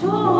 저